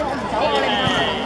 我唔走，我唔。